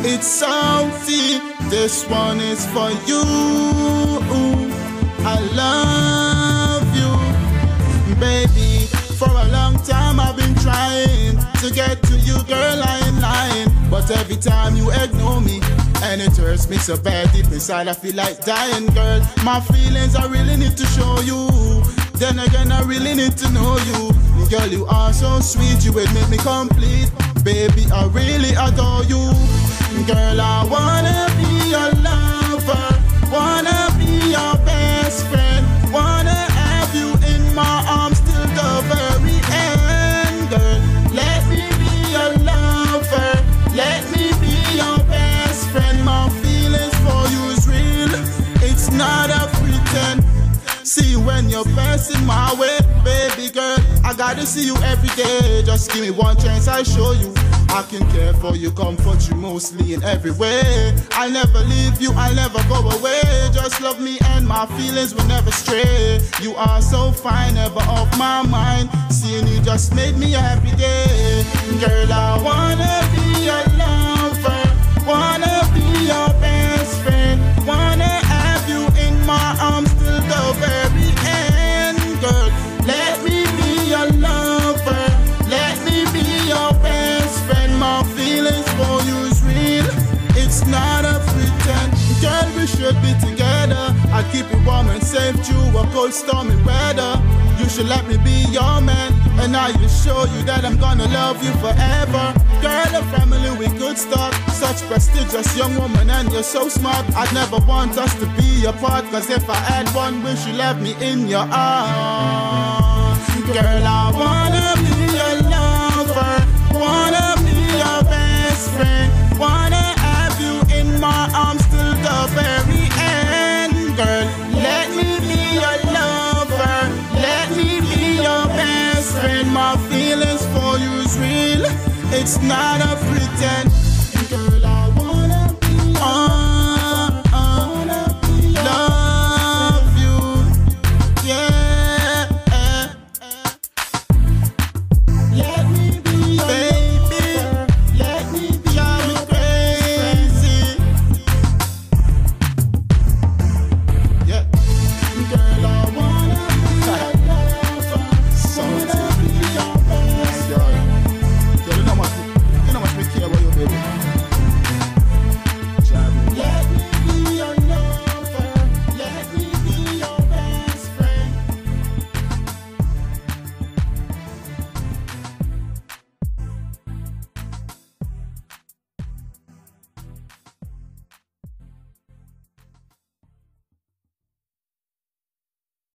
It's Sou-T. This one is for you. I love you, baby. For a long time I've been trying to get to you, girl. I ain't lying, but every time you ignore me. And it hurts me so bad deep inside I feel like dying, girl My feelings I really need to show you Then again I really need to know you Girl you are so sweet, you would make me complete Baby I really adore you Girl I wanna be your See you when you're passing my way, baby girl. I gotta see you every day. Just give me one chance, I'll show you. I can care for you, comfort you mostly in every way. I'll never leave you, I'll never go away. Just love me and my feelings will never stray. You are so fine, never off my mind. Seeing you just made me happy day. Girl, I wanna should be together. I'll keep you warm and safe through a cold, stormy weather. You should let me be your man, and I will show you that I'm gonna love you forever. Girl, a family we could start. Such prestigious young woman, and you're so smart. I'd never want us to be apart, cause if I had one wish, you left me in your arms. Girl, I wanna it's not a. baby.